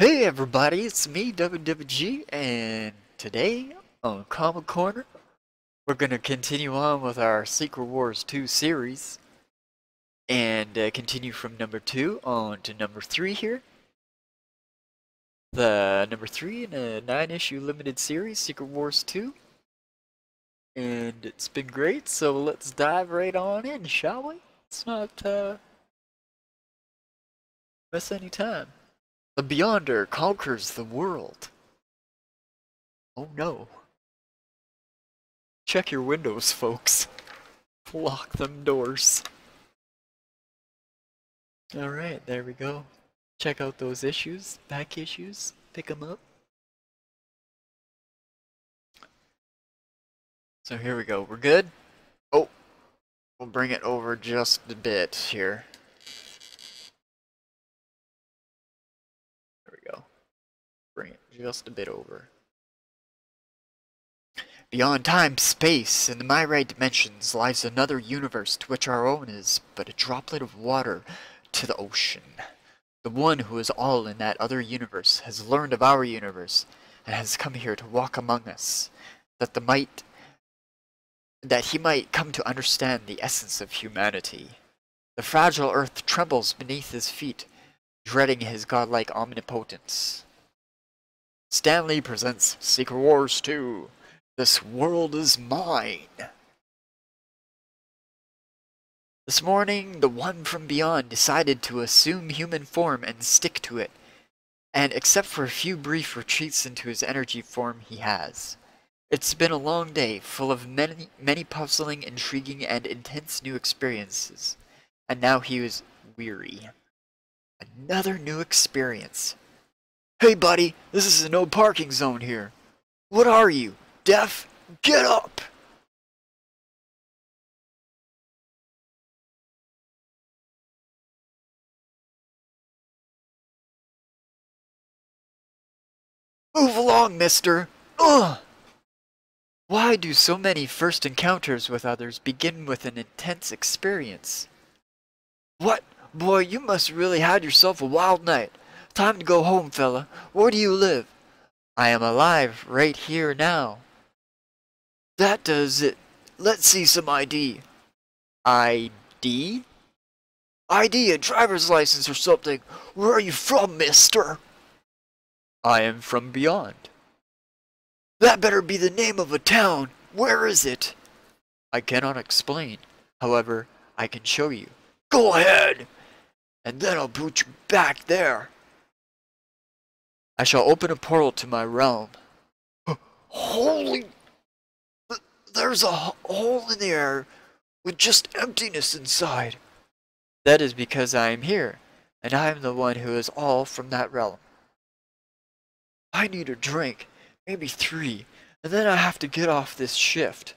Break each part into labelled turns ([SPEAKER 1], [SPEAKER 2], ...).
[SPEAKER 1] Hey everybody, it's me, WWG, and today on Comic Corner, we're going to continue on with our Secret Wars 2 series, and uh, continue from number 2 on to number 3 here. The number 3 in a 9-issue limited series, Secret Wars 2. And it's been great, so let's dive right on in, shall we? Let's not uh, miss any time. The Beyonder conquers the world. Oh no. Check your windows, folks. Lock them doors. Alright, there we go. Check out those issues, back issues, pick them up. So here we go, we're good? Oh, we'll bring it over just a bit here. Just a bit over. Beyond time, space, and the myriad dimensions lies another universe to which our own is but a droplet of water to the ocean. The one who is all in that other universe has learned of our universe and has come here to walk among us, that the might that he might come to understand the essence of humanity. The fragile earth trembles beneath his feet, dreading his godlike omnipotence. Stan Lee presents Secret Wars 2. This world is mine. This morning, the one from beyond decided to assume human form and stick to it. And except for a few brief retreats into his energy form, he has. It's been a long day, full of many, many puzzling, intriguing, and intense new experiences. And now he was weary. Another new experience. Hey buddy, this is a no parking zone here. What are you, deaf? Get up! Move along, mister! Ugh! Why do so many first encounters with others begin with an intense experience? What? Boy, you must really had yourself a wild night. Time to go home, fella. Where do you live? I am alive right here now. That does it. Let's see some ID. ID? ID, a driver's license or something. Where are you from, mister? I am from beyond. That better be the name of a town. Where is it? I cannot explain. However, I can show you. Go ahead! And then I'll put you back there. I shall open a portal to my realm. Holy... There's a hole in the air with just emptiness inside. That is because I am here, and I am the one who is all from that realm. I need a drink, maybe three, and then I have to get off this shift.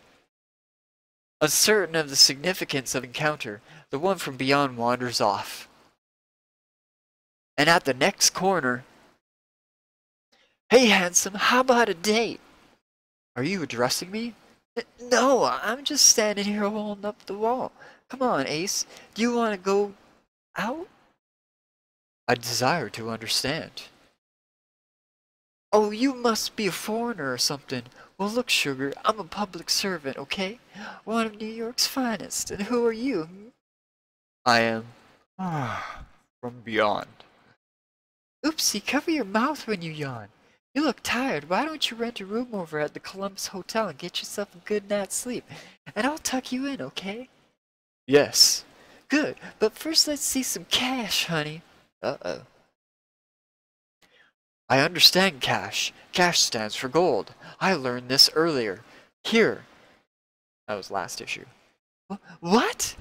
[SPEAKER 1] Uncertain of the significance of encounter, the one from beyond wanders off. And at the next corner, Hey, handsome, how about a date? Are you addressing me? No, I'm just standing here holding up the wall. Come on, Ace. Do you want to go out? I desire to understand. Oh, you must be a foreigner or something. Well, look, Sugar, I'm a public servant, okay? One of New York's finest. And who are you? Hmm? I am from beyond. Oopsie, cover your mouth when you yawn. You look tired. Why don't you rent a room over at the Columbus Hotel and get yourself a good night's sleep? And I'll tuck you in, okay? Yes. Good. But first let's see some cash, honey. Uh-oh. I understand cash. Cash stands for gold. I learned this earlier. Here. That was last issue. What?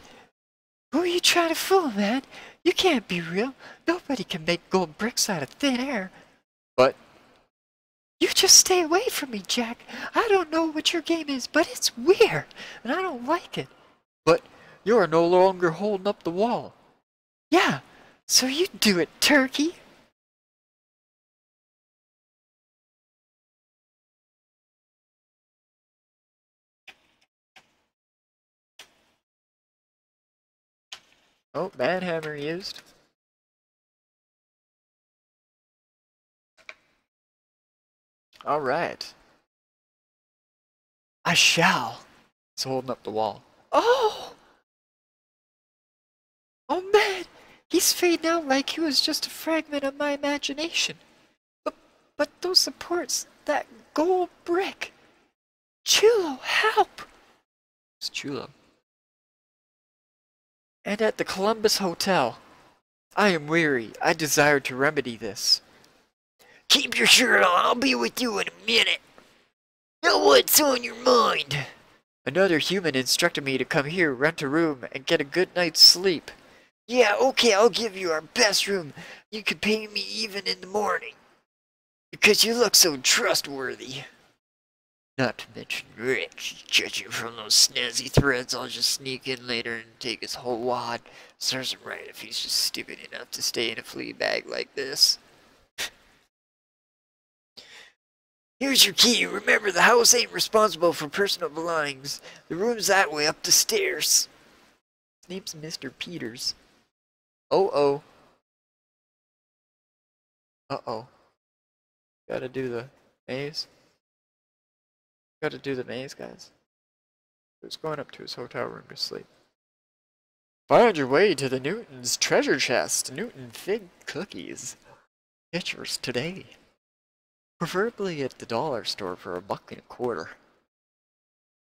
[SPEAKER 1] Who are you trying to fool, man? You can't be real. Nobody can make gold bricks out of thin air. But you just stay away from me, Jack. I don't know what your game is, but it's weird, and I don't like it. But you are no longer holding up the wall. Yeah, so you do it, turkey. Oh, bad hammer used. Alright. I shall. It's holding up the wall. Oh! Oh man! He's fading out like he was just a fragment of my imagination. But, but those supports, that gold brick. Chulo, help! It's Chulo. And at the Columbus Hotel. I am weary. I desire to remedy this. Keep your shirt on. I'll be with you in a minute. Know what's on your mind? Another human instructed me to come here, rent a room, and get a good night's sleep. Yeah, okay, I'll give you our best room. You can pay me even in the morning. Because you look so trustworthy. Not to mention rich. Judging from those snazzy threads, I'll just sneak in later and take his whole wad. Serves him right if he's just stupid enough to stay in a flea bag like this. Here's your key. Remember, the house ain't responsible for personal belongings. The room's that way up the stairs. His name's Mr. Peters. Oh-oh. Uh-oh. Gotta do the maze. Gotta do the maze, guys. He's going up to his hotel room to sleep. Find your way to the Newton's treasure chest. Newton Fig Cookies. Pictures today. Preferably at the dollar store for a buck and a quarter.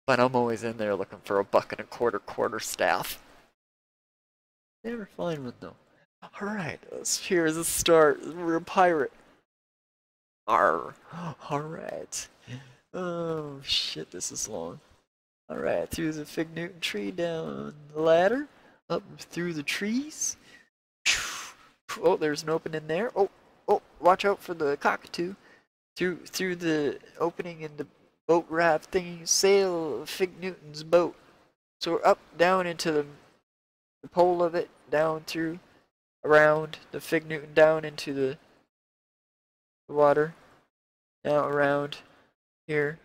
[SPEAKER 1] But I'm always in there looking for a buck and a quarter quarter staff. Never find one though. Alright, here's a start. We're a pirate. Arr. Alright. Oh shit, this is long. Alright, through the Fig Newton tree, down the ladder, up through the trees. Oh, there's an opening there. Oh, oh, watch out for the cockatoo through through the opening in the boat raft thingy, sail Fig Newton's boat. So we're up, down into the, the pole of it, down through, around the Fig Newton, down into the, the water, now around here,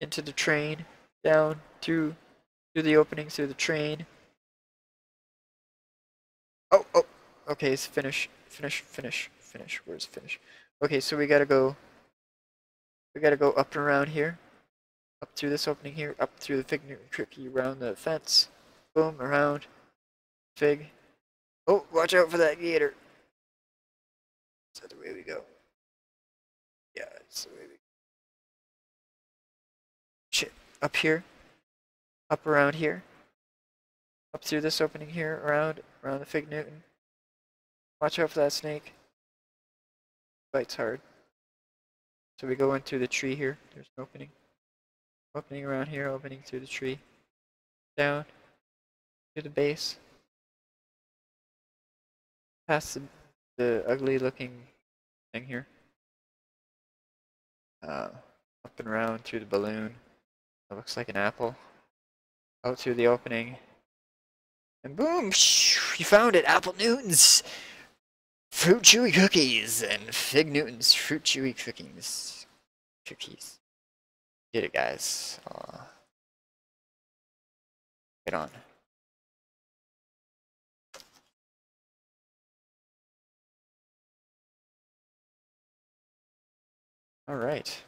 [SPEAKER 1] into the train, down through through the opening through the train. Oh, oh, okay, it's finish, finish, finish, finish. Where's finish? Okay, so we gotta go we gotta go up and around here. Up through this opening here, up through the fig Newton tricky around the fence. Boom, around. Fig. Oh, watch out for that gator. Is that the way we go? Yeah, it's the way we go. Shit. Up here. Up around here. Up through this opening here, around, around the Fig Newton. Watch out for that snake. Bites hard. So we go into the tree here. There's an opening. Opening around here, opening through the tree. Down to the base. Past the, the ugly looking thing here. Uh, up and around through the balloon. It looks like an apple. Out through the opening. And boom! You found it! Apple Newtons! Fruit Chewy Cookies and Fig Newton's Fruit Chewy Cookies. Cookies. Get it, guys. Get on. All right.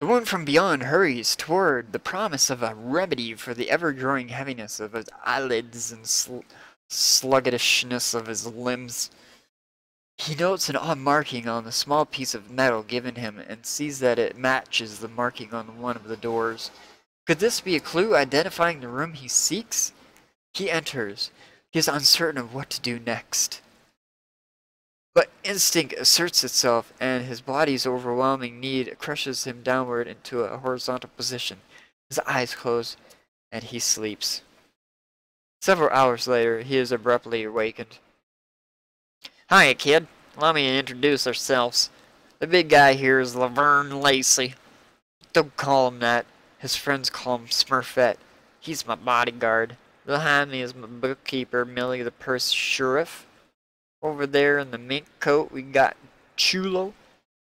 [SPEAKER 1] The one from beyond hurries toward the promise of a remedy for the ever-growing heaviness of his eyelids and sl sluggishness of his limbs. He notes an odd marking on the small piece of metal given him and sees that it matches the marking on one of the doors. Could this be a clue identifying the room he seeks? He enters. He is uncertain of what to do next. But instinct asserts itself, and his body's overwhelming need crushes him downward into a horizontal position. His eyes close, and he sleeps. Several hours later, he is abruptly awakened. Hi, kid. Let me introduce ourselves. The big guy here is Laverne Lacey. Don't call him that. His friends call him Smurfette. He's my bodyguard. Behind me is my bookkeeper, Millie the Purse Sheriff. Over there in the mink coat, we got Chulo.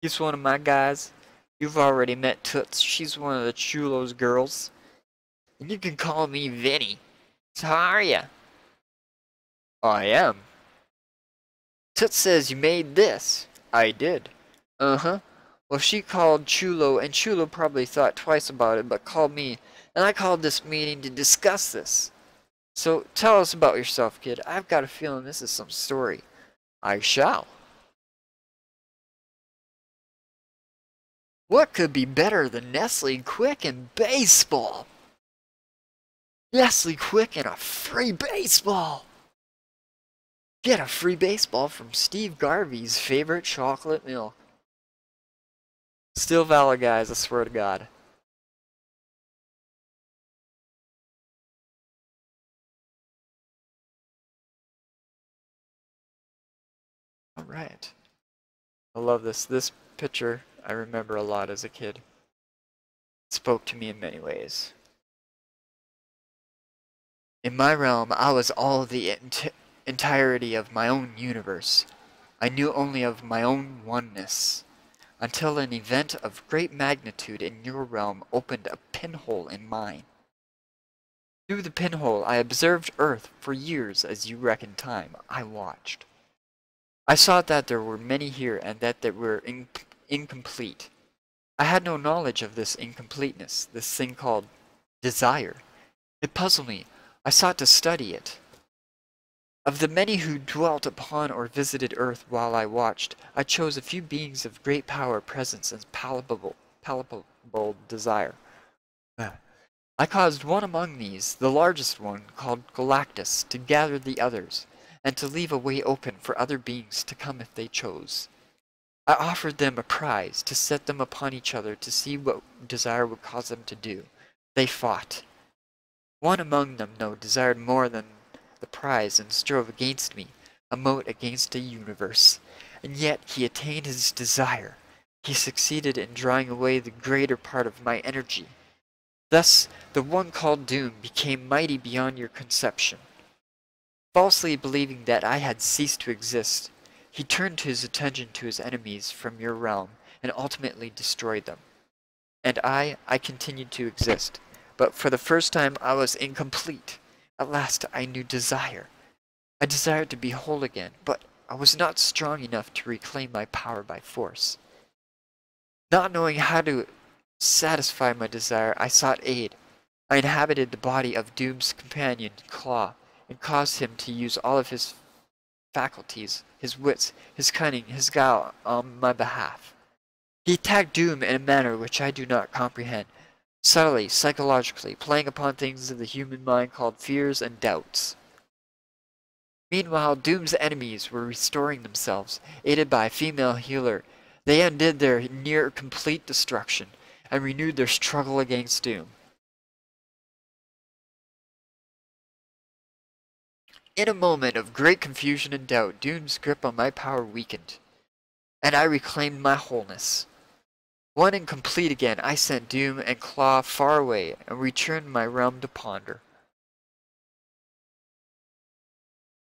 [SPEAKER 1] He's one of my guys. You've already met Toots. She's one of the Chulo's girls. And you can call me Vinny. So how are ya? I am. Toots says you made this. I did. Uh-huh. Well, she called Chulo, and Chulo probably thought twice about it, but called me, and I called this meeting to discuss this. So, tell us about yourself, kid. I've got a feeling this is some story. I shall. What could be better than Nestlé Quik and baseball? Nestlé Quik and a free baseball! Get a free baseball from Steve Garvey's favorite chocolate milk. Still valid, guys, I swear to God. Alright. I love this. This picture I remember a lot as a kid. It spoke to me in many ways. In my realm, I was all the ent entirety of my own universe. I knew only of my own oneness until an event of great magnitude in your realm opened a pinhole in mine. Through the pinhole I observed Earth for years as you reckon time. I watched. I saw that there were many here and that they were in incomplete. I had no knowledge of this incompleteness, this thing called desire. It puzzled me. I sought to study it. Of the many who dwelt upon or visited earth while I watched, I chose a few beings of great power, presence, and palpable, palpable desire. I caused one among these, the largest one, called Galactus, to gather the others, and to leave a way open for other beings to come if they chose. I offered them a prize, to set them upon each other to see what desire would cause them to do. They fought. One among them, though, desired more than the prize and strove against me, a mote against a universe. And yet he attained his desire. He succeeded in drawing away the greater part of my energy. Thus, the one called Doom became mighty beyond your conception. Falsely believing that I had ceased to exist, he turned his attention to his enemies from your realm and ultimately destroyed them. And I, I continued to exist, but for the first time I was incomplete. At last I knew desire. I desired to be whole again, but I was not strong enough to reclaim my power by force. Not knowing how to satisfy my desire, I sought aid. I inhabited the body of Doom's companion, Klaw, and caused him to use all of his faculties, his wits, his cunning, his guile on my behalf. He attacked Doom in a manner which I do not comprehend, subtly, psychologically, playing upon things of the human mind called fears and doubts. Meanwhile, Doom's enemies were restoring themselves, aided by a female healer. They undid their near complete destruction and renewed their struggle against Doom. In a moment of great confusion and doubt, Doom's grip on my power weakened, and I reclaimed my wholeness. One and complete again, I sent Doom and Klaw far away and returned my realm to ponder.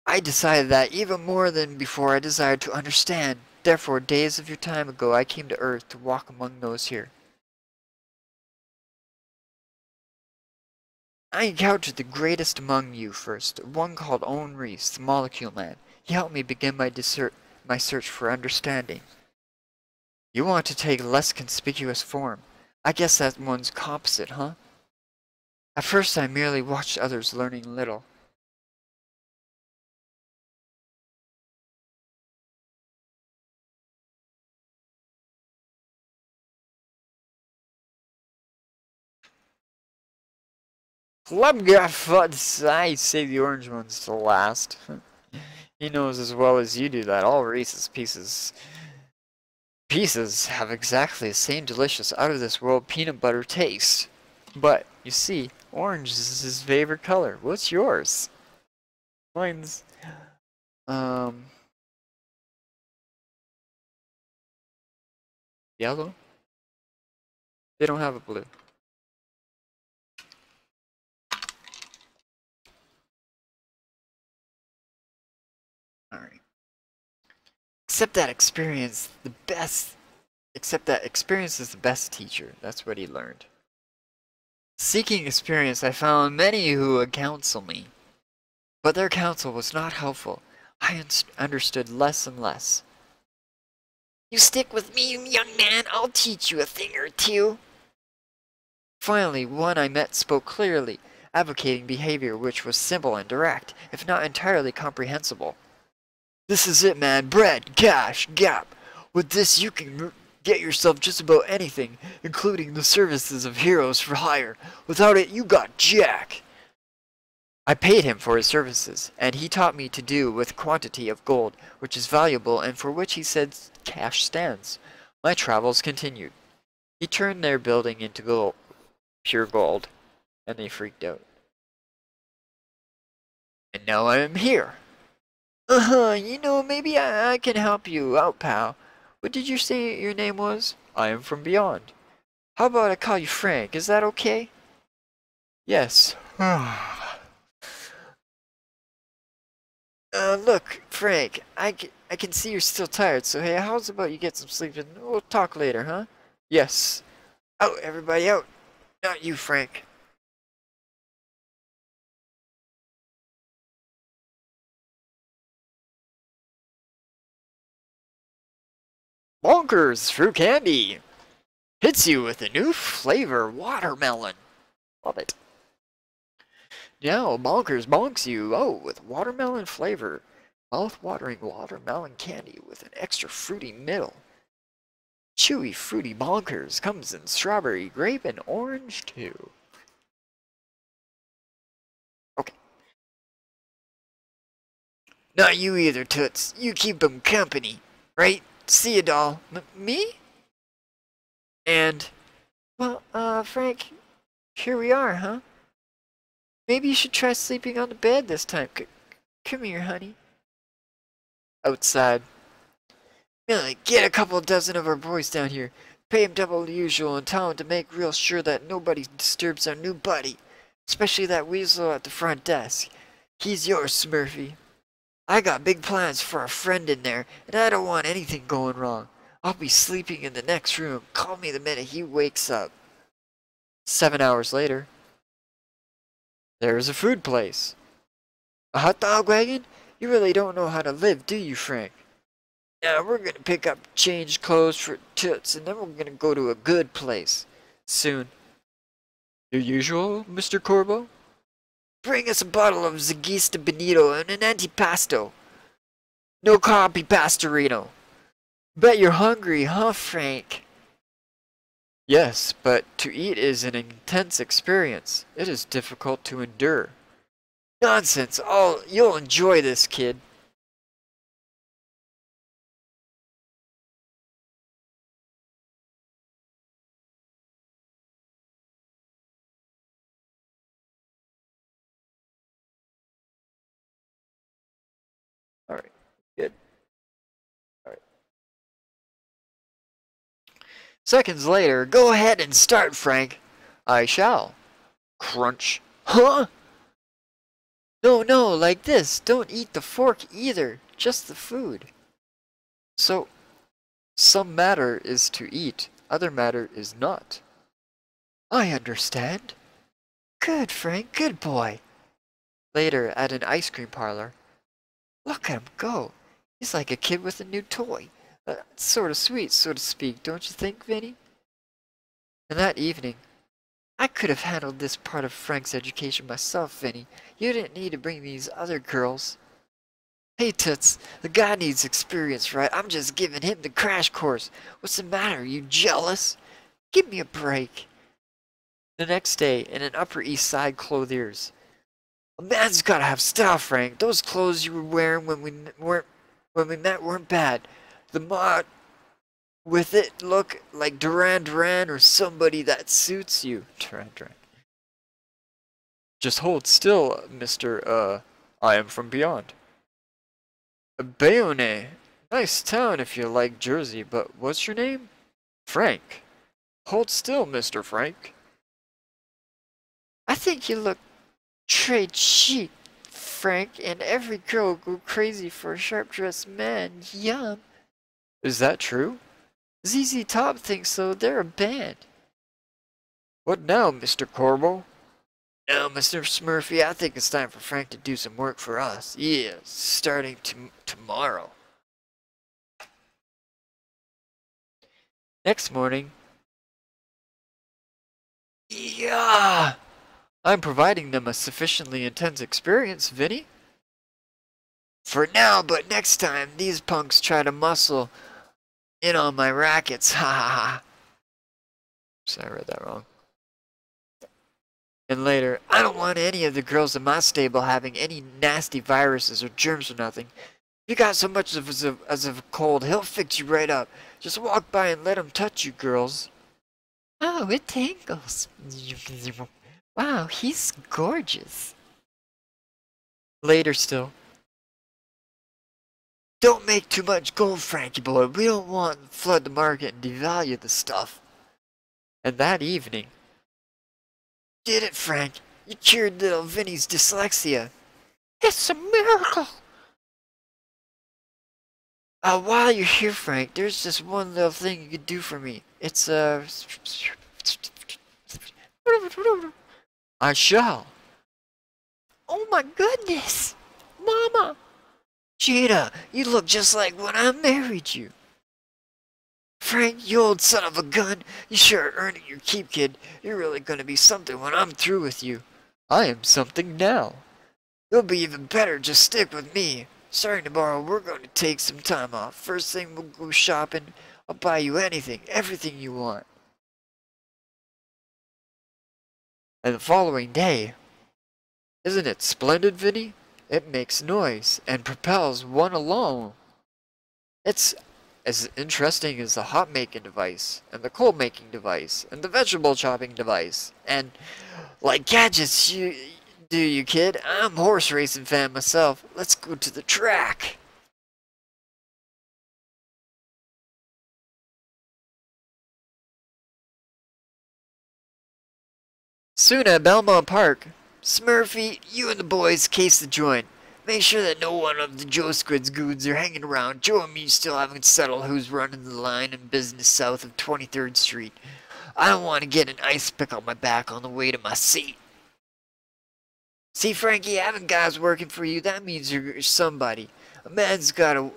[SPEAKER 1] I decided that even more than before I desired to understand. Therefore, days of your time ago, I came to Earth to walk among those here. I encountered the greatest among you first, one called Owen Reese, the Molecule Man. He helped me begin my, my search for understanding. You want to take less conspicuous form. I guess that one's composite, huh? At first I merely watched others learning little. Club got fudge. I save the orange ones to last. he knows as well as you do that all Reese's pieces pieces have exactly the same delicious, out-of-this-world peanut butter taste. But, you see, orange is his favorite color. What's yours? Mine's... Um... Yellow? They don't have a blue. Except that experience, the best, except that experience is the best teacher. That's what he learned. Seeking experience, I found many who would counsel me. But their counsel was not helpful. I un understood less and less.
[SPEAKER 2] You stick with me, young man. I'll teach you a thing or two.
[SPEAKER 1] Finally, one I met spoke clearly, advocating behavior which was simple and direct, if not entirely comprehensible. This is it, man. Bread, cash, gap. With this, you can get yourself just about anything, including the services of heroes for hire. Without it, you got jack. I paid him for his services, and he taught me to do with quantity of gold, which is valuable and for which he said cash stands. My travels continued. He turned their building into gold, pure gold, and they freaked out. And now I am here. Uh-huh, you know, maybe I, I can help you out, pal. What did you say your name was? I am from beyond. How about I call you Frank? Is that okay? Yes. Uh, look, Frank, I, I can see you're still tired, so hey, how's about you get some sleep and we'll talk later, huh? Yes. Out, everybody, out. Not you, Frank. Bonkers fruit candy hits you with a new flavor, watermelon. Love it. Now, Bonkers bonks you, oh, with watermelon flavor. Mouth-watering watermelon candy with an extra fruity middle. Chewy fruity bonkers comes in strawberry, grape, and orange too. Okay. Not you either, Toots. You keep them company, right? See you, doll. M me? And, well, uh, Frank, here we are, huh? Maybe you should try sleeping on the bed this time. C come here, honey. Outside. Millie, get a couple dozen of our boys down here. Pay 'em double the usual and tell 'em to make real sure that nobody disturbs our new buddy. Especially that weasel at the front desk. He's yours, Smurfy. I got big plans for a friend in there, and I don't want anything going wrong. I'll be sleeping in the next room. Call me the minute he wakes up. Seven hours later. There's a food place. A hot dog wagon? You really don't know how to live, do you, Frank? Yeah, we're gonna pick up change clothes for toots, and then we're gonna go to a good place. Soon. Your usual, Mr. Corbo? Bring us a bottle of Zagista Benito and an antipasto. No copy pastorino. Bet you're hungry, huh, Frank? Yes, but to eat is an intense experience. It is difficult to endure. Nonsense! Oh, you'll enjoy this, kid. Good. Seconds later, go ahead and start, Frank. I shall. Crunch. Huh? No, no, like this. Don't eat the fork either. Just the food. So, some matter is to eat, other matter is not. I understand. Good, Frank, good boy. Later, at an ice cream parlor. Look at him go. He's like a kid with a new toy. Uh, sort of sweet, so to speak, don't you think, Vinny? And that evening, I could have handled this part of Frank's education myself, Vinny. You didn't need to bring these other girls. Hey, Toots, the guy needs experience, right? I'm just giving him the crash course. What's the matter, Are you jealous? Give me a break. The next day, in an Upper East Side clothier's. A man's gotta have style, Frank. Those clothes you were wearing when we weren't when we met weren't bad the mod with it look like Duran Duran or somebody that suits you. Duran Duran. Just hold still, Mr. Uh, I am from beyond. Bayonne. Nice town if you like Jersey, but what's your name? Frank. Hold still, Mr. Frank. I think you look trade chic, Frank, and every girl go crazy for a sharp-dressed man. Yum. Is that true? ZZ Top thinks so. They're a band. What now, Mr. Corbo? Now, Mr. Smurfy, I think it's time for Frank to do some work for us. Yeah, starting to tomorrow. Next morning. Yeah! I'm providing them a sufficiently intense experience, Vinny. For now, but next time these punks try to muscle in on my rackets, ha ha ha. Sorry, I read that wrong. And later, I don't want any of the girls in my stable having any nasty viruses or germs or nothing. If you got so much of as, a, as a cold, he'll fix you right up. Just walk by and let him touch you, girls.
[SPEAKER 2] Oh, it tingles. Wow, he's gorgeous.
[SPEAKER 1] Later still. Don't make too much gold, Frankie boy. We don't want to flood the market and devalue the stuff. And that evening, did it, Frank. You cured little Vinny's dyslexia.
[SPEAKER 2] It's a miracle.
[SPEAKER 1] Uh, while you're here, Frank, there's just one little thing you could do for me. It's, uh... I shall.
[SPEAKER 2] Oh my goodness! Mama!
[SPEAKER 1] Gina, you look just like when I married you. Frank, you old son of a gun, you sure are earning your keep, kid. You're really gonna be something when I'm through with you. I am something now. You'll be even better, just stick with me. Starting tomorrow, we're going to take some time off. First thing, we'll go shopping. I'll buy you anything, everything you want. And the following day, isn't it splendid, Vinny? It makes noise and propels one along. It's as interesting as the hot making device, and the cold making device, and the vegetable chopping device, and like gadgets you do you kid? I'm horse racing fan myself. Let's go to the track. Soon at Belmont Park, Smurfy, you and the boys case the joint. Make sure that no one of the Joe Squid's goons are hanging around. Joe and me still haven't settled who's running the line in business south of 23rd Street. I don't want to get an ice pick on my back on the way to my seat. See, Frankie, having guys working for you, that means you're somebody. A man's got to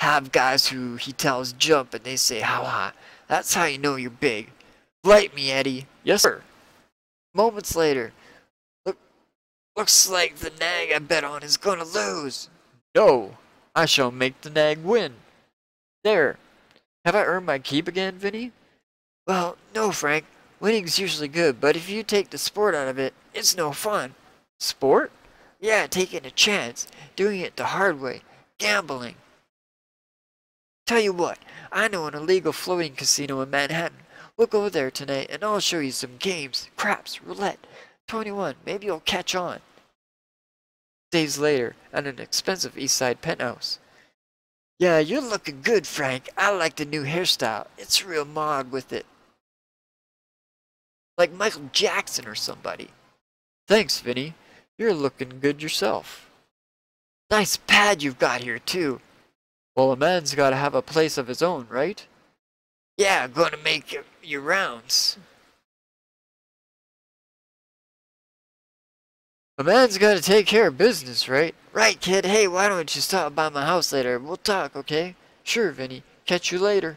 [SPEAKER 1] have guys who he tells jump and they say how. That's how you know you're big. Light me, Eddie. Yes, sir. Moments later, Looks like the nag I bet on is gonna lose. No, I shall make the nag win. There. Have I earned my keep again, Vinny? Well, no, Frank. Winning's usually good, but if you take the sport out of it, it's no fun. Sport? Yeah, taking a chance. Doing it the hard way. Gambling. Tell you what, I know an illegal floating casino in Manhattan. We'll go there tonight and I'll show you some games, craps, roulette. 21, maybe you'll catch on days later at an expensive East Side penthouse. Yeah, you're looking good, Frank. I like the new hairstyle. It's real mod with it. Like Michael Jackson or somebody. Thanks, Vinny. You're looking good yourself. Nice pad you've got here, too. Well, a man's gotta have a place of his own, right? Yeah, gonna make your rounds. A man's gotta take care of business, right? Right, kid. Hey, why don't you stop by my house later? We'll talk, okay? Sure, Vinny. Catch you later.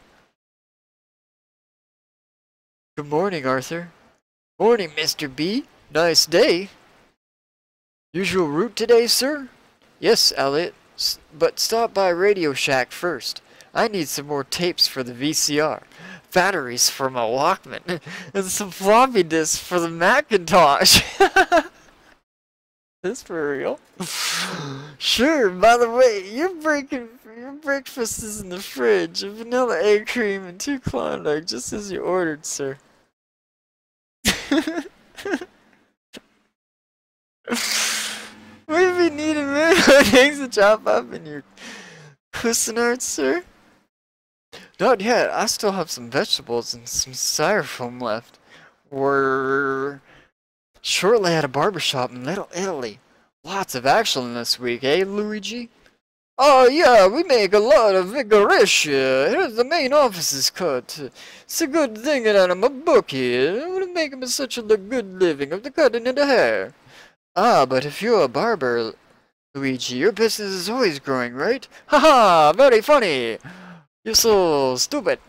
[SPEAKER 1] Good morning, Arthur. Morning, Mr. B. Nice day. Usual route today, sir? Yes, Elliot. S but stop by Radio Shack first. I need some more tapes for the VCR, batteries for my Walkman, and some floppy disks for the Macintosh. This for real? sure, by the way, your, breaking, your breakfast is in the fridge. A vanilla egg cream and two Klondike, just as you ordered, sir. Maybe need a minute eggs to chop up in your Cuisinart, sir? Not yet. I still have some vegetables and some styrofoam left. We're shortly at a barbershop in Little Italy. Lots of action this week, eh, Luigi? Oh, yeah, we make a lot of vigorish here. Here's the main office's cut. It's a good thing that I'm a book here. making such a good living of the cutting of the hair. Ah, but if you're a barber, Luigi, your business is always growing, right? Ha ha! Very funny! You're so stupid.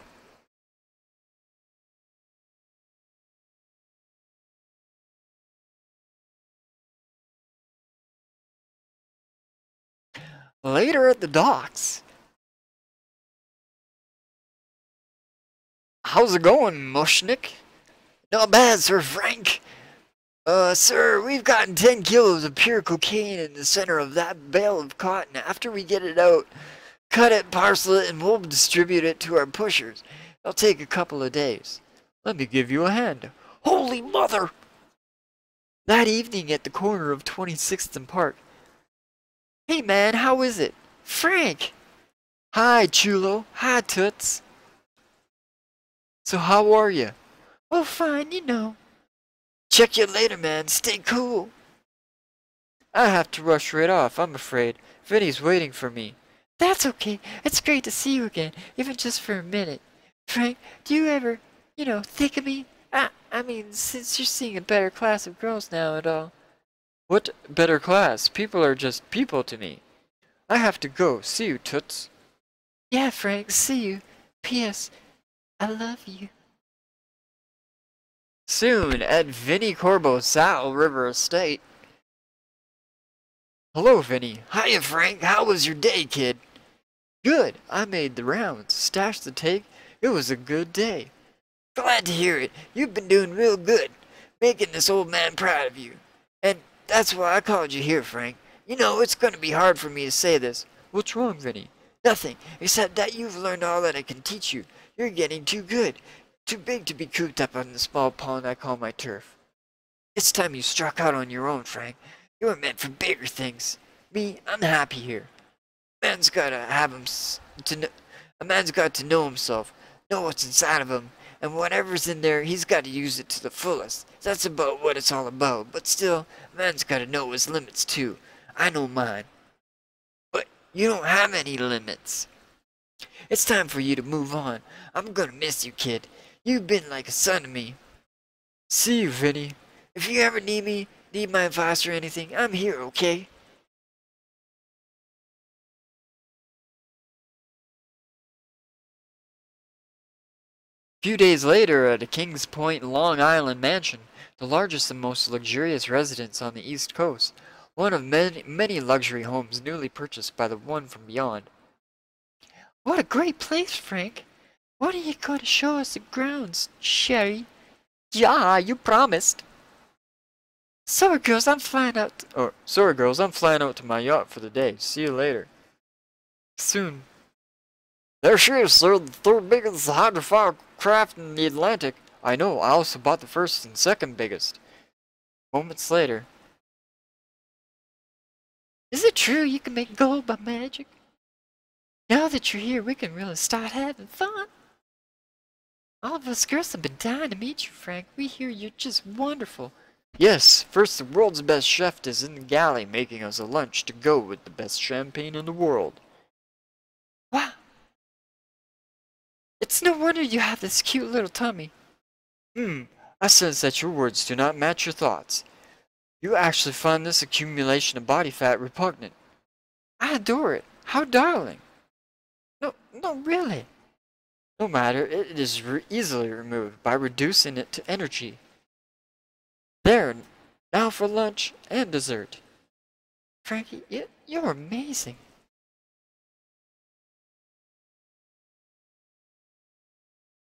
[SPEAKER 1] Later at the docks. How's it going, Mushnik? Not bad, Sir Frank. Uh, sir, we've gotten 10 kilos of pure cocaine in the center of that bale of cotton. After we get it out, cut it, parcel it, and we'll distribute it to our pushers. It'll take a couple of days. Let me give you a hand. Holy mother! That evening at the corner of 26th and Park. Hey man, how is it? Frank! Hi, Chulo. Hi, Toots. So how are you? Oh, fine, you know. Check you later, man. Stay cool. I have to rush right off, I'm afraid. Vinny's waiting for me. That's okay. It's great to see you again, even just for a minute. Frank, do you ever, you know, think of me? I, I mean, since you're seeing a better class of girls now and all. What better class? People are just people to me. I have to go. See you, Toots. Yeah, Frank, see you. P.S. I love you. Soon at Vinnie Corbo's Saddle River Estate. Hello, Vinny. Hiya, Frank. How was your day, kid? Good. I made the rounds, stashed the take. It was a good day. Glad to hear it. You've been doing real good, making this old man proud of you. And that's why I called you here, Frank. You know, it's going to be hard for me to say this. What's wrong, Vinny? Nothing, except that you've learned all that I can teach you. You're getting too good, too big to be cooped up on the small pond I call my turf. It's time you struck out on your own, Frank. You were meant for bigger things. Me, I'm happy here. A man's gotta have him to know, a man's got to know himself, know what's inside of him, and whatever's in there, he's got to use it to the fullest. That's about what it's all about. But still, a man's got to know his limits too. I know mine. But you don't have any limits. It's time for you to move on. I'm gonna miss you, kid. You've been like a son to me. See you, Vinny. If you ever need me, need my advice or anything, I'm here, okay? A few days later, at a Kings Point, Long Island mansion, the largest and most luxurious residence on the East Coast, one of many, many luxury homes newly purchased by the one from beyond. What a great place, Frank! When are you going to show us the grounds, Sherry? Yeah, you promised. Sorry, girls, I'm flying out. Or, oh, sorry, girls, I'm flying out to my yacht for the day. See you later. Soon. There she is, sir, the third biggest hydrofoil craft in the Atlantic. I know, I also bought the first and second biggest. Moments later. Is it true you can make gold by magic? Now that you're here, we can really start having fun. All of us girls have been dying to meet you, Frank. We hear you're just wonderful. Yes, first the world's best chef is in the galley making us a lunch to go with the best champagne in the world. Wow, it's no wonder you have this cute little tummy. Hmm, I sense that your words do not match your thoughts. You actually find this accumulation of body fat repugnant. I adore it. How darling. No, no, really. No matter, it is re easily removed by reducing it to energy. There, now for lunch and dessert. Frankie, you, you're amazing.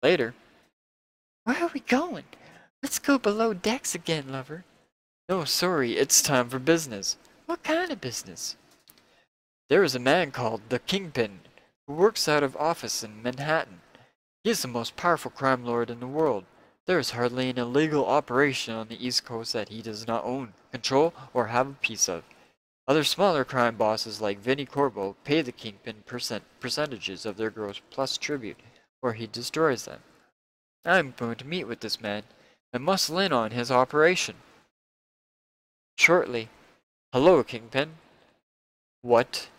[SPEAKER 1] Later. Where are we going? Let's go below decks again, lover. No, sorry, it's time for business. What kind of business? There is a man called the Kingpin who works out of office in Manhattan. He is the most powerful crime lord in the world. There is hardly an illegal operation on the East Coast that he does not own, control, or have a piece of. Other smaller crime bosses like Vinnie Corbo pay the Kingpin percent percentages of their gross plus tribute or he destroys them. I'm going to meet with this man and must in on his operation. Shortly. Hello, Kingpin. What?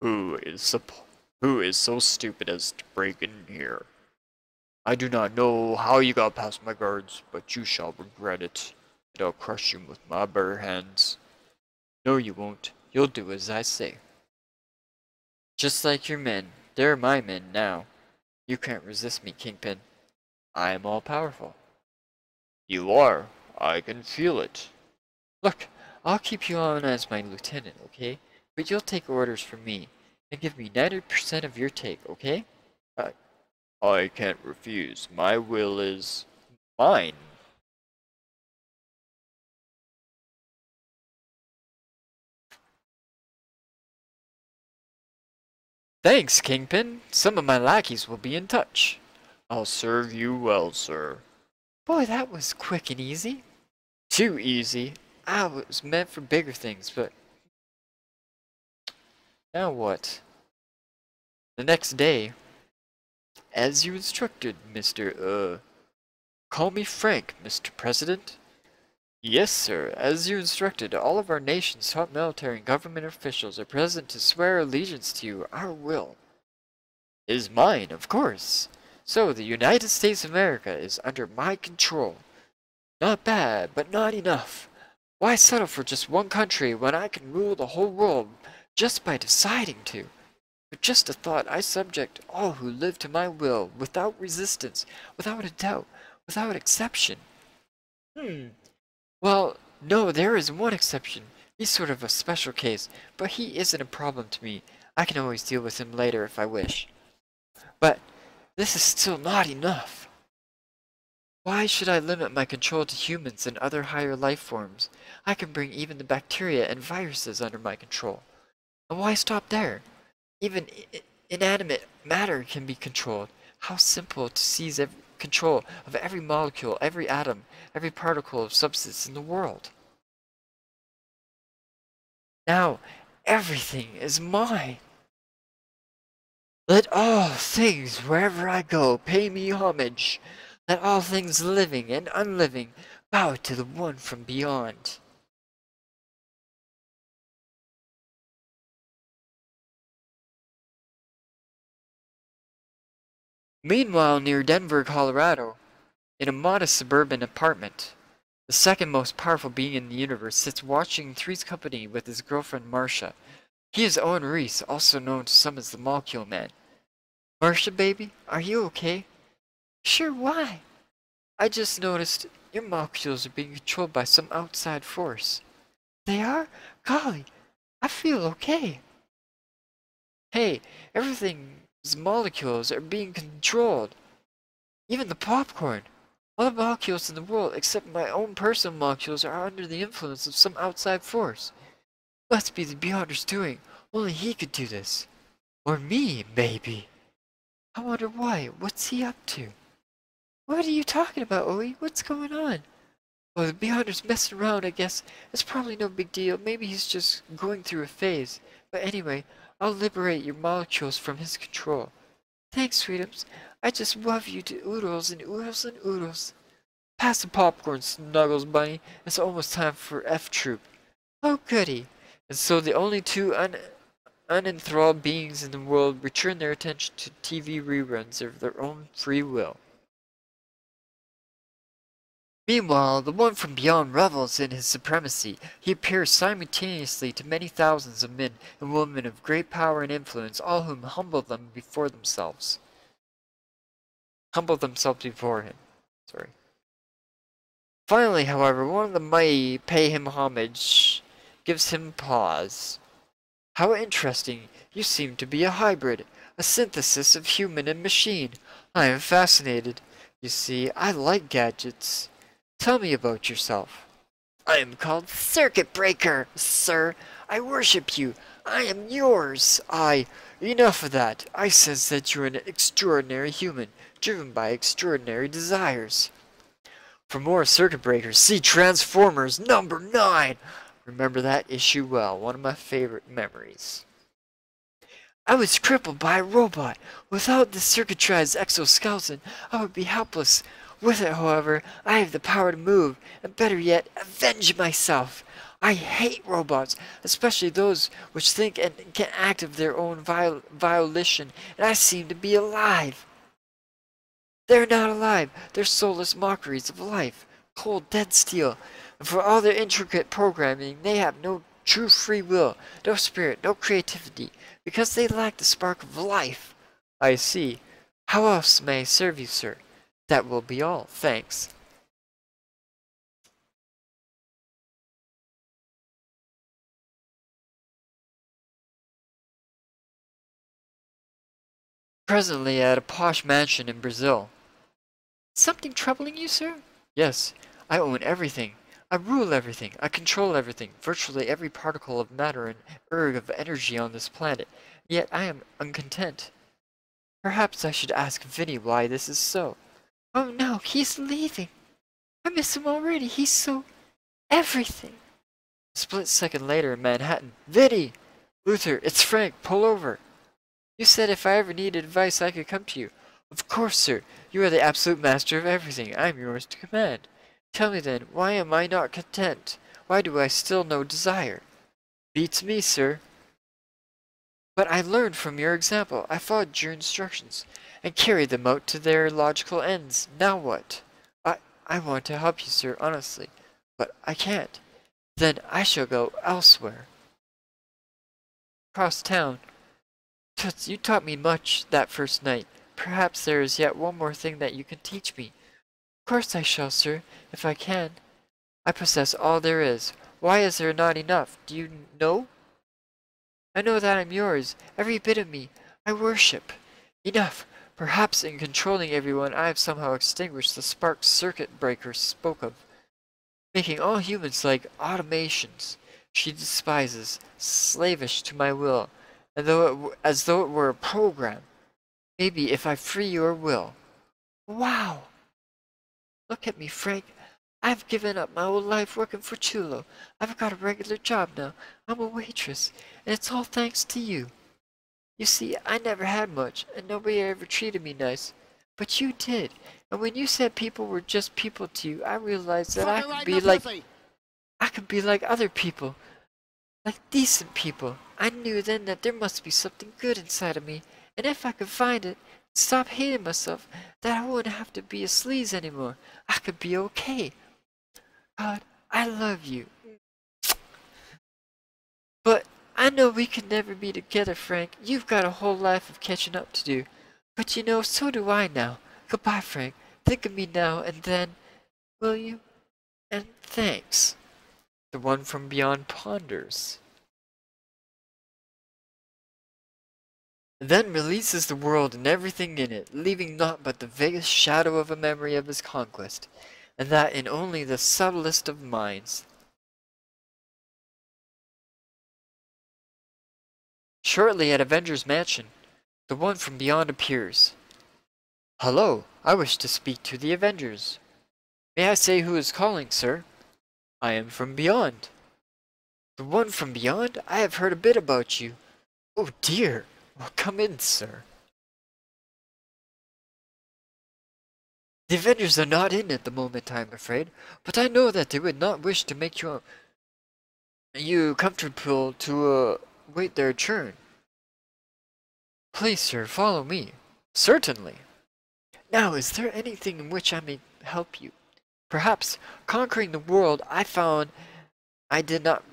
[SPEAKER 1] Who is who is so stupid as to break in here? I do not know how you got past my guards, but you shall regret it, and I'll crush you with my bare hands. No, you won't. You'll do as I say. Just like your men, they're my men now. You can't resist me, Kingpin. I am all powerful. You are. I can feel it. Look, I'll keep you on as my lieutenant, okay? But you'll take orders from me, and give me 90% of your take, okay? I, I can't refuse. My will is mine. Thanks, Kingpin. Some of my lackeys will be in touch. I'll serve you well, sir. Boy, that was quick and easy. Too easy. I was meant for bigger things, but... Now what? The next day, as you instructed, Mr. Uh... Call me Frank, Mr. President. Yes, sir. As you instructed, all of our nation's top military and government officials are present to swear allegiance to you, our will. Is mine, of course. So, the United States of America is under my control. Not bad, but not enough. Why settle for just one country when I can rule the whole world just by deciding to? With just a thought, I subject all who live to my will, without resistance, without a doubt, without exception. Hmm. Well, no, there is one exception. He's sort of a special case, but he isn't a problem to me. I can always deal with him later if I wish. But this is still not enough. Why should I limit my control to humans and other higher life forms? I can bring even the bacteria and viruses under my control. And why stop there? Even inanimate matter can be controlled. How simple to seize control of every molecule, every atom, every particle of substance in the world. Now, everything is mine. Let all things, wherever I go, pay me homage. Let all things living and unliving bow to the one from beyond. Meanwhile, near Denver, Colorado, in a modest suburban apartment, the second most powerful being in the universe sits watching Three's Company with his girlfriend Marcia. He is Owen Reece, also known to some as the Molecule Man. Marcia, baby, are you okay?
[SPEAKER 2] Sure, why?
[SPEAKER 1] I just noticed your molecules are being controlled by some outside force.
[SPEAKER 2] They are? Golly, I feel okay.
[SPEAKER 1] Hey, everything molecules are being controlled. Even the popcorn. All the molecules in the world except my own personal molecules are under the influence of some outside force. Must be the Beyonder's doing. Only he could do this. Or me, maybe. I wonder why. What's he up to?
[SPEAKER 2] What are you talking about, Owie? What's going on?
[SPEAKER 1] Well, the Beyonder's messing around, I guess. It's probably no big deal. Maybe he's just going through a phase. But anyway, I'll liberate your molecules from his control.
[SPEAKER 2] Thanks, sweetums. I just love you to oodles and oodles and oodles.
[SPEAKER 1] Pass the popcorn, Snuggles Bunny. It's almost time for F Troop.
[SPEAKER 2] Oh, goody.
[SPEAKER 1] And so the only two un unenthralled beings in the world return their attention to TV reruns of their own free will. Meanwhile, the one from beyond revels in his supremacy. He appears simultaneously to many thousands of men and women of great power and influence, all whom humble them before themselves. Humble themselves before him. Sorry. Finally, however, one of the mighty pay him homage, gives him pause. How interesting. You seem to be a hybrid, a synthesis of human and machine. I am fascinated. You see, I like gadgets. Tell me about yourself.
[SPEAKER 2] I am called Circuit Breaker, sir. I worship you. I am yours.
[SPEAKER 1] I. Enough of that. I sense that you're an extraordinary human, driven by extraordinary desires. For more Circuit Breakers, see Transformers number 9. Remember that issue well, one of my favorite memories.
[SPEAKER 2] I was crippled by a robot. Without the circuitrized exoskeleton, I would be helpless. With it, however, I have the power to move, and better yet, avenge myself. I hate robots, especially those which think and can act of their own viol volition, and I seem to be alive. They're not alive. They're soulless mockeries of life. Cold, dead steel. And for all their intricate programming, they have no true free will, no spirit, no creativity, because they lack the spark of life.
[SPEAKER 1] I see.
[SPEAKER 2] How else may I serve you, sir? That will be all. Thanks. Presently at a posh mansion in Brazil. Something troubling you, sir? Yes, I own everything. I rule everything. I control everything, virtually every particle of matter and erg of energy on this planet. Yet I am uncontent. Perhaps I should ask Vinny why this is so. Oh no, he's leaving. I miss him already. He's so everything. Split second later in Manhattan. Vinny! Luther, it's Frank. Pull over. You said if I ever needed advice, I could come to you. Of course, sir. You are the absolute master of everything. I am yours to command. Tell me then, why am I not content? Why do I still no desire? Beats me, sir. But I learned from your example. I followed your instructions and carried them out to their logical ends. Now what? I I want to help you, sir, honestly, but I can't. Then I shall go elsewhere. Cross town. You taught me much that first night. Perhaps there is yet one more thing that you can teach me. Of course I shall, sir, if I can. I possess all there is. Why is there not enough? Do you know? I know that I'm yours, every bit of me. I worship. Enough. Perhaps in controlling everyone I have somehow extinguished the spark circuit breaker spoke of, making all humans like automations she despises, slavish to my will, and though it, as though it were a program. Maybe if I free your will. Wow! Look at me, Frank. I've given up my old life working for Chulo. I've got a regular job now. I'm a waitress, and it's all thanks to you. You see, I never had much, and nobody ever treated me nice. But you did, and when you said people were just people to you, I realized that I could be like I could be like other people, like decent people. I knew then that there must be something good inside of me, and if I could find it, stop hating myself, that I wouldn't have to be a sleaze anymore. I could be okay. God, I love you. But I know we could never be together, Frank. You've got a whole life of catching up to do. But you know, so do I now. Goodbye, Frank. Think of me now and then, will you? And thanks. The one from beyond ponders. Then releases the world and everything in it, leaving naught but the vaguest shadow of a memory of his conquest, and that in only the subtlest of minds. Shortly at Avengers Mansion, the one from beyond appears. Hello, I wish to speak to the Avengers. May I say who is calling, sir? I am from beyond. The one from beyond? I have heard a bit about you. Oh dear. Well, come in, sir. The Avengers are not in at the moment, I'm afraid, but I know that they would not wish to make you, you comfortable to uh, wait their turn. Please, sir, follow me. Certainly. Now, is there anything in which I may help you? Perhaps conquering the world I found I did not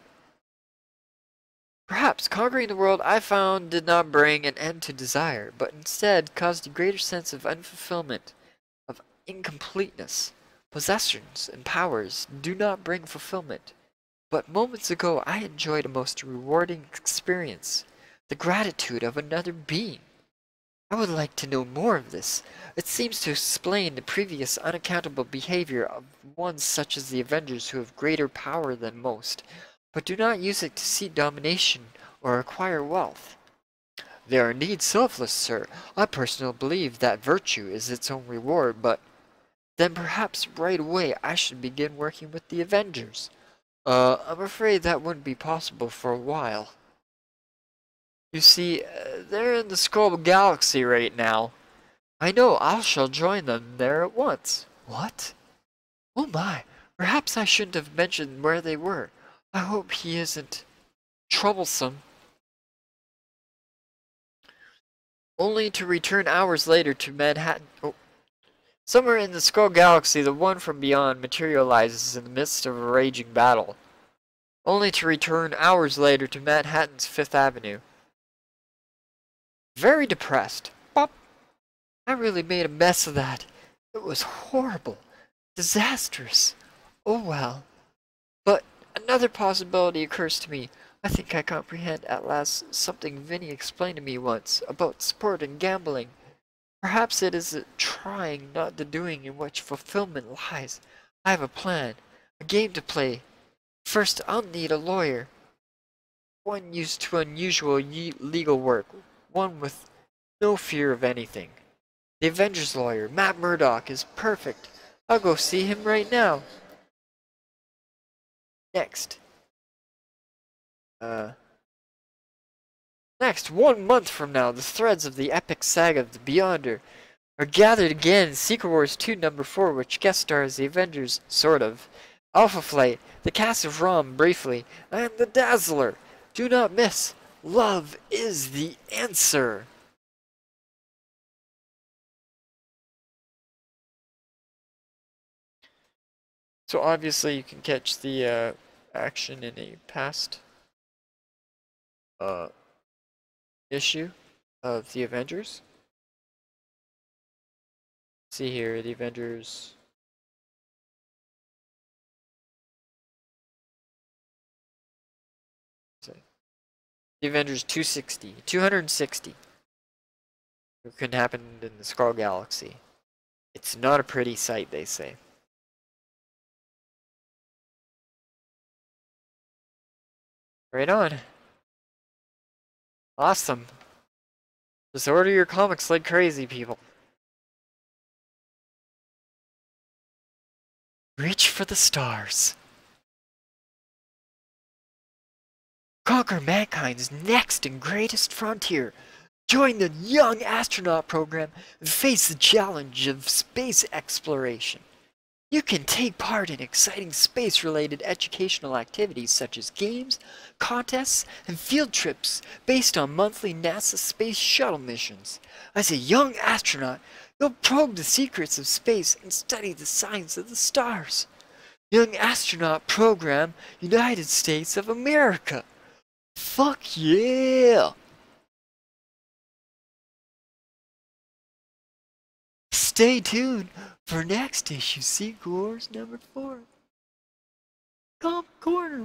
[SPEAKER 2] Perhaps conquering the world I found did not bring an end to desire, but instead caused a greater sense of unfulfillment, incompleteness. Possessions and powers do not bring fulfillment. But moments ago I enjoyed a most rewarding experience, the gratitude of another being. I would like to know more of this. It seems to explain the previous unaccountable behavior of ones such as the Avengers who have greater power than most, but do not use it to seek domination or acquire wealth. They are indeed selfless, sir. I personally believe that virtue is its own reward, but then perhaps right away I should begin working with the Avengers. Uh, I'm afraid that wouldn't be possible for a while. You see, uh, they're in the Skrull Galaxy right now. I know, I shall join them there at once. What? Oh my, perhaps I shouldn't have mentioned where they were. I hope he isn't troublesome. Only to return hours later to Manhattan. Oh,
[SPEAKER 1] Somewhere in the Skrull Galaxy, the one from beyond materializes in the midst of a raging battle, only to return hours later to Manhattan's Fifth Avenue. Very depressed. Bop. I really made a mess of that. It was horrible. Disastrous. Oh well. But another possibility occurs to me. I think I comprehend at last something Vinny explained to me once about sport and gambling. Perhaps it is trying, not the doing, in which fulfillment lies. I have a plan, a game to play. First, I'll need a lawyer. One used to unusual legal work, one with no fear of anything. The Avengers lawyer, Matt Murdock, is perfect. I'll go see him right now. Next. Uh. Next, one month from now, the threads of the epic saga of the Beyonder are gathered again in Secret Wars 2 number 4, which guest stars the Avengers, sort of, Alpha Flight, the cast of Rom briefly, and the Dazzler. Do not miss. Love is the answer. So obviously you can catch the uh, action in a past uh, issue of the Avengers. See here, the Avengers. The Avengers 260, 260. It can happen in the Skrull Galaxy. It's not a pretty sight, they say. Right on. Awesome. Just order your comics like crazy, people. Reach for the stars. Conquer mankind's next and greatest frontier. Join the Young Astronaut program and face the challenge of space exploration. You can take part in exciting space-related educational activities such as games, contests, and field trips based on monthly NASA Space Shuttle missions. As a young astronaut, you'll probe the secrets of space and study the science of the stars. Young Astronaut Program, United States of America. Fuck yeah! Stay tuned for next issue, see Wars number four. Come corner.